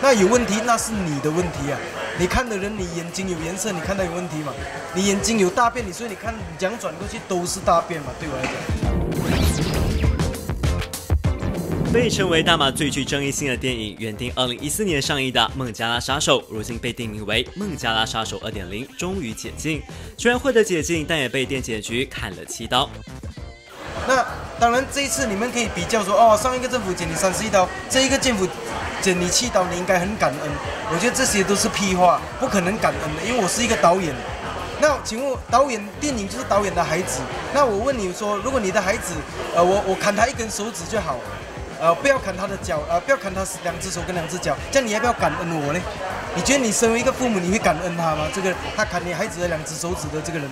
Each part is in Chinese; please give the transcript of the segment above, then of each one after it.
那有问题那是你的问题啊！你看的人，你眼睛有颜色，你看到有问题嘛？你眼睛有大便，你所以你看你讲转过去都是大便嘛？对我来讲，被称为大马最具争议性的电影，原定二零一四年上映的《孟加拉杀手》，如今被定名为《孟加拉杀手二点零》，终于解禁。虽然获得解禁，但也被电检局砍了七刀。那当然，这一次你们可以比较说，哦，上一个政府剪你三十一刀，这一个政府剪你七刀，你应该很感恩。我觉得这些都是屁话，不可能感恩的，因为我是一个导演。那请问，导演电影就是导演的孩子。那我问你说，如果你的孩子，呃，我我砍他一根手指就好了，呃，不要砍他的脚，呃，不要砍他两只手跟两只脚，这样你要不要感恩我呢？你觉得你身为一个父母，你会感恩他吗？这个他砍你孩子的两只手指的这个人。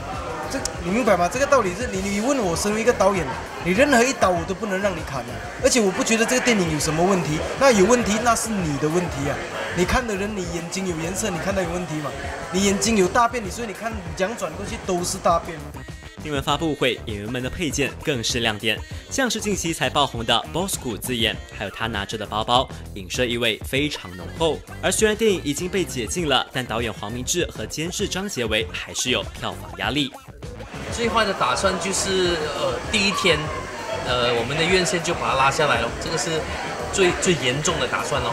这你明白吗？这个道理是你你问我，身为一个导演，你任何一刀我都不能让你砍的。而且我不觉得这个电影有什么问题，那有问题那是你的问题啊！你看的人，你眼睛有颜色，你看到有问题嘛？你眼睛有大便，你所以你看讲转过去都是大便。新闻发布会，演员们的配件更是亮点，像是近期才爆红的 Bosco 字眼，还有他拿着的包包，影射意味非常浓厚。而虽然电影已经被解禁了，但导演黄明志和监制张杰维还是有票房压力。最坏的打算就是，呃，第一天，呃，我们的院线就把它拉下来了，这个是最最严重的打算哦。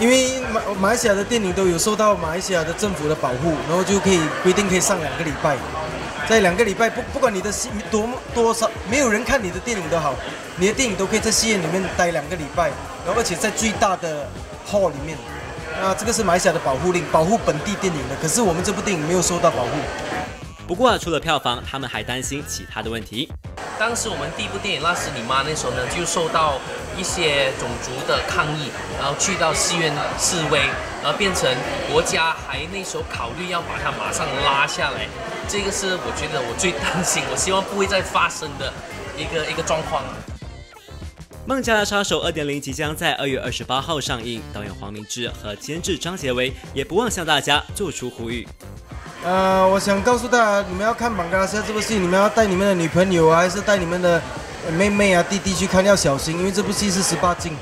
因为马马来西亚的电影都有受到马来西亚的政府的保护，然后就可以规定可以上两个礼拜，在两个礼拜不不管你的戏多多少，没有人看你的电影都好，你的电影都可以在戏院里面待两个礼拜，然后而且在最大的 hall 里面，那这个是马来西亚的保护令，保护本地电影的。可是我们这部电影没有受到保护。不过啊除了票房，他们还担心其他的问题。当时我们第一部电影《那是你妈》那时候呢，就受到一些种族的抗议，然后去到戏院示威，然后变成国家还那时候考虑要把它马上拉下来。这个是我觉得我最担心，我希望不会再发生的一个一个状况。《孟加拉杀手二点零》即将在二月二十八号上映，导演黄明志和监制张杰维也不忘向大家做出呼吁。呃，我想告诉大家，你们要看《孟加拉杀这部戏，你们要带你们的女朋友啊，还是带你们的妹妹啊、弟弟去看，要小心，因为这部戏是十八禁。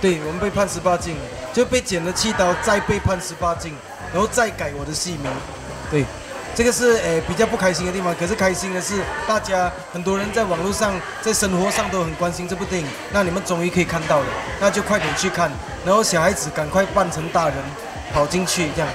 对我们被判十八禁，就被剪了七刀，再被判十八禁，然后再改我的戏名。对，这个是诶比较不开心的地方。可是开心的是，大家很多人在网络上、在生活上都很关心这部电影。那你们终于可以看到了，那就快点去看，然后小孩子赶快扮成大人跑进去，这样。